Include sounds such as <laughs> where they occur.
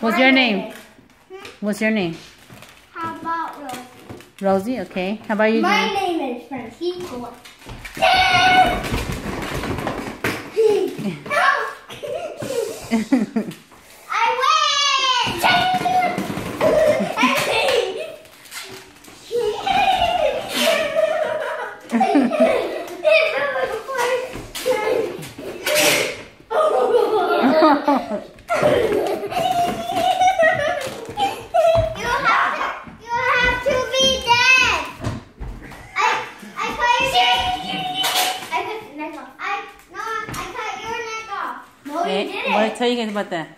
What's your name? What's your name? How about Rosie? Rosie, okay. How about you? My name is Francisco. I You <laughs> <laughs> <laughs> I cut your neck off. I, no, I